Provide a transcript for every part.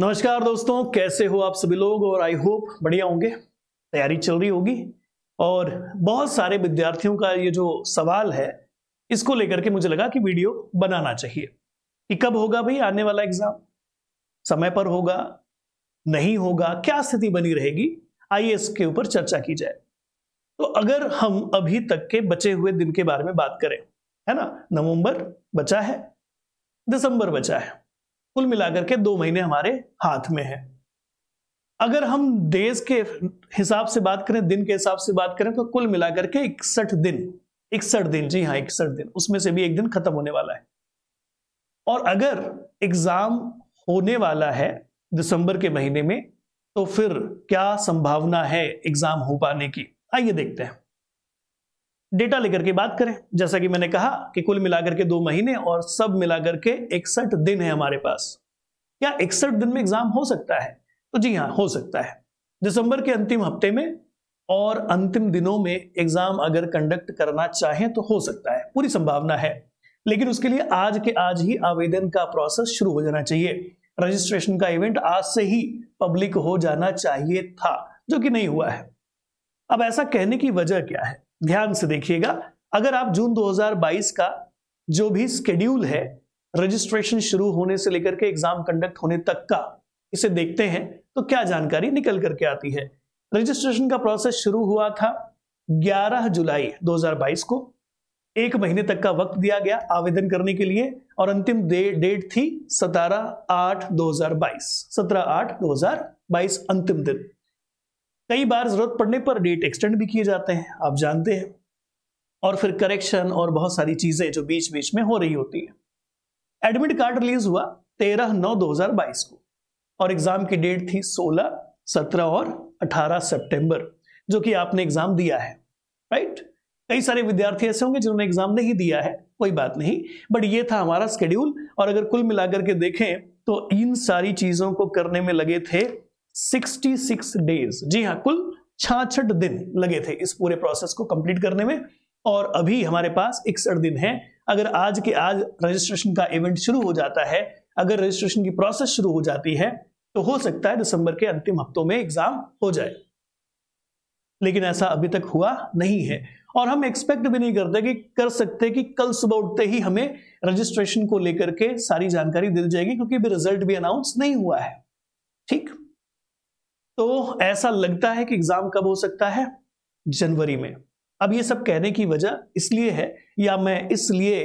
नमस्कार दोस्तों, कैसे हो आप सभी लोग? और आई होप बढ़िया होंगे। तैयारी चल रही होगी। और बहुत सारे विद्यार्थियों का ये जो सवाल है, इसको लेकर के मुझे लगा कि वीडियो बनाना चाहिए। कि कब होगा भाई आने वाला एग्ज़ाम? समय पर होगा? नहीं होगा? क्या स्थिति बनी रहेगी? आइए इसके ऊपर चर्चा की जाए। तो अगर हम अभी तक के बचे हुए दिन के बारे में बात करें, है ना? नवंबर बचा है, दिसंबर बचा है। कुल मिलाकर के दो महीने हमारे हाथ में है। अगर हम देश के हिसाब से बात करें, दिन के हिसाब से बात करें तो कुल मिलाकर के इकसठ दिन इकसठ दिन, जी हाँ इकसठ दिन, उसमें से भी एक दिन खत्म होने वाला है। और अगर एग्ज़ाम होने वाला है दिसंबर के महीने में तो फिर क्या संभावना है एग्ज़ाम हो पाने की? आइए देखते हैं। डेटा लेकर के बात करें। जैसा कि मैंने कहा कि कुल मिलाकर के दो महीने और सब मिलाकर के इकसठ दिन है हमारे पास। क्या इकसठ दिन में एग्ज़ाम हो सकता है? तो जी हाँ हो सकता है। दिसंबर के अंतिम हफ़्ते में और अंतिम दिनों में एग्ज़ाम अगर कंडक्ट करना चाहें तो हो सकता है। पूरी संभावना है। लेकिन उसके लिए आज के आज ही आवेदन का प्रोसेस शुरू हो जाना चाहिए। रजिस्ट्रेशन का इवेंट आज से ही पब्लिक हो जाना चाहिए था, जो कि नहीं हुआ है। अब ऐसा कहने की वजह क्या है? ध्यान से देखिएगा अगर आप जून 2022 का जो भी स्केड्यूल है रजिस्ट्रेशन शुरू होने से लेकर के एग्ज़ाम कंडक्ट होने तक का इसे देखते हैं तो क्या जानकारी निकल करके आती है? रजिस्ट्रेशन का प्रोसेस शुरू हुआ था 11 जुलाई 2022 को। एक महीने तक का वक्त दिया गया आवेदन करने के लिए और अंतिम दे, डेट थी 17 आठ 2022 17 आठ 2022 अंतिम दिन। कई बार ज़रूरत पड़ने पर डेट एक्सटेंड भी किए जाते हैं, आप जानते हैं। और फिर करेक्शन और बहुत सारी चीज़ें जो बीच बीच में हो रही होती है। एडमिट कार्ड रिलीज़ हुआ तेरह नौ दो हज़ार बाईस को और एग्ज़ाम की डेट थी सोलह, सत्रह और अठारह सितंबर, जो कि आपने एग्ज़ाम दिया है राइट कई सारे विद्यार्थी ऐसे होंगे जिन्होंने एग्ज़ाम नहीं दिया है, कोई बात नहीं बट ये था हमारा स्केड्यूल और अगर कुल मिलाकर के देखें तो इन सारी चीज़ों को करने में लगे थे 66 डेज़। जी हाँ कुल छाछठ दिन लगे थे इस पूरे प्रोसेस को कंप्लीट करने में और अभी हमारे पास इकसठ दिन है। अगर आज के आज रजिस्ट्रेशन का इवेंट शुरू हो जाता है, अगर रजिस्ट्रेशन की प्रोसेस शुरू हो जाती है तो हो सकता है दिसंबर के अंतिम हफ्तों में एग्ज़ाम हो जाए। लेकिन ऐसा अभी तक हुआ नहीं है और हम एक्सपेक्ट भी नहीं करते कि, कर सकते कि कल सुबह उठते ही हमें रजिस्ट्रेशन को लेकर के सारी जानकारी दी जाएगी क्योंकि अभी रिज़ल्ट भी अनाउंस नहीं हुआ है। ठीक? तो ऐसा लगता है कि एग्ज़ाम कब हो सकता है? जनवरी में। अब ये सब कहने की वजह इसलिए है या मैं इसलिए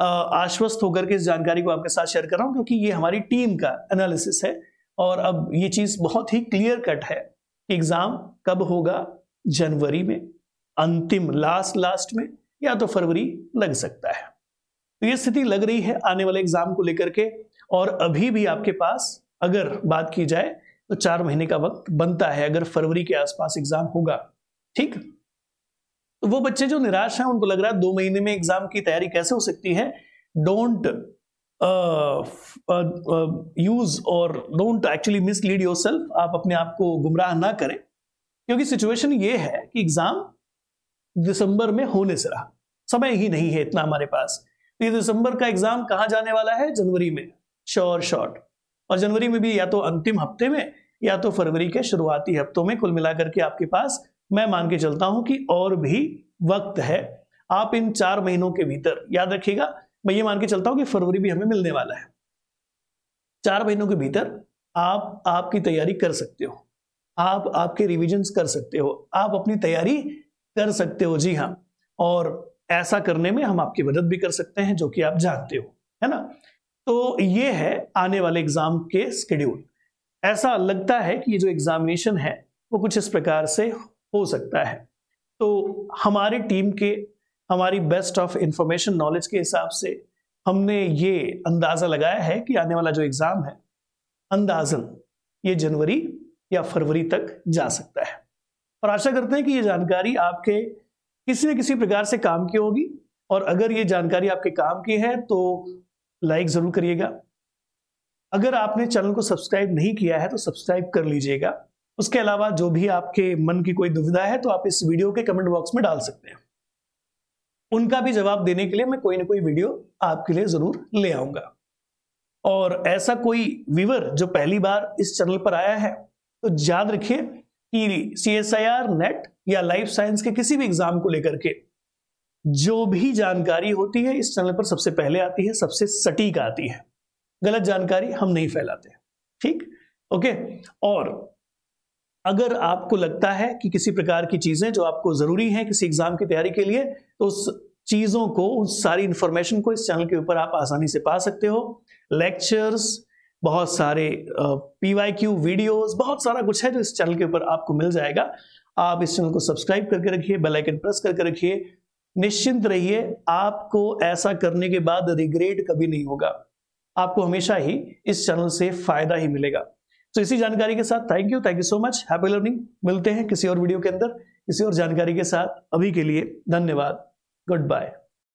आश्वस्त होकर के इस जानकारी को आपके साथ शेयर कर रहा हूँ क्योंकि ये हमारी टीम का एनालिसिस है और अब ये चीज़ बहुत ही क्लियर कट है कि एग्ज़ाम कब होगा जनवरी में, अंतिम लास्ट लास्ट में, या तो फरवरी लग सकता है। तो ये स्थिति लग रही है आने वाले एग्ज़ाम को लेकर के और अभी भी आपके पास अगर बात की जाए तो चार महीने का वक्त बनता है अगर फरवरी के आसपास एग्ज़ाम होगा। ठीक? तो वो बच्चे जो निराश हैं, उनको लग रहा है दो महीने में एग्ज़ाम की तैयारी कैसे हो सकती है? डोंट यूज़ और don't actually mislead yourself आप अपने आप को गुमराह ना करें। क्योंकि सिचुएशन ये है कि एग्ज़ाम दिसंबर में होने से रहा। समय ही नहीं है इतना हमारे पास। तो ये दिसंबर का एग्ज़ाम कहाँ जाने वाला है? जनवरी में। श्योर शॉर्ट और जनवरी में भी या तो अंतिम हफ़्ते में या तो फरवरी के शुरुआती हफ्तों में कुल मिलाकर के आपके पास मैं मान के चलता हूँ कि और भी वक्त है। आप इन चार महीनों के भीतर, याद रखिएगा, मैं ये मान के चलता हूँ कि फरवरी भी हमें मिलने वाला है। चार महीनों के भीतर आप आपकी तैयारी कर सकते हो। आप आपके रिविजन्स कर सकते हो। आप अपनी तैयारी कर सकते हो, जी हाँ। और ऐसा करने में हम आपकी मदद भी कर सकते हैं, जो कि आप जानते हो, है ना? तो ये है आने वाले एग्ज़ाम के स्केड्यूल ऐसा लगता है कि ये जो एग्जामिनेशन है, वो कुछ इस प्रकार से हो सकता है। तो हमारी टीम के, हमारी बेस्ट ऑफ़ इंफॉर्मेशन नॉलेज के हिसाब से हमने ये अंदाज़ा लगाया है कि आने वाला जो एग्ज़ाम है, अंदाजन ये जनवरी या फरवरी तक जा सकता है। और आशा करते हैं कि ये जानकारी आपके किसी न किसी प्रकार से काम की होगी, और अगर ये जानकारी आपके काम की है तो लाइक ज़रूर करिएगा। अगर आपने चैनल को सब्सक्राइब नहीं किया है तो सब्सक्राइब कर लीजिएगा। उसके अलावा जो भी आपके मन की कोई दुविधा है तो आप इस वीडियो के कमेंट बॉक्स में डाल सकते हैं। उनका भी जवाब देने के लिए मैं कोई ना कोई वीडियो आपके लिए ज़रूर ले आऊँगा। और ऐसा कोई व्यूवर जो पहली बार इस चैनल पर आया है तो याद रखिए कि C S I R NET या लाइफ साइंस के किसी भी एग्ज़ाम को लेकर के जो भी जानकारी होती है इस चैनल पर सबसे पहले आती है, सबसे सटीक आती है। गलत जानकारी हम नहीं फैलाते, ठीक? ओके? और अगर आपको लगता है कि किसी प्रकार की चीज़ें जो आपको ज़रूरी है किसी एग्ज़ाम की तैयारी के लिए तो उस चीज़ों को, उस सारी इंफॉर्मेशन को इस चैनल के ऊपर आप आसानी से पा सकते हो। लेक्चर्स बहुत सारे पीवाई क्यू वीडियोस बहुत सारा कुछ है जो इस चैनल के ऊपर आपको मिल जाएगा। आप इस चैनल को सब्सक्राइब करके रखिए बेल आइकन प्रेस करके रखिए निश्चिंत रहिए, आपको ऐसा करने के बाद रिग्रेट कभी नहीं होगा। आपको हमेशा ही इस चैनल से फ़ायदा ही मिलेगा। तो इसी जानकारी के साथ thank you thank you so much happy learning मिलते हैं किसी और वीडियो के अंदर, किसी और जानकारी के साथ। अभी के लिए धन्यवाद। Good bye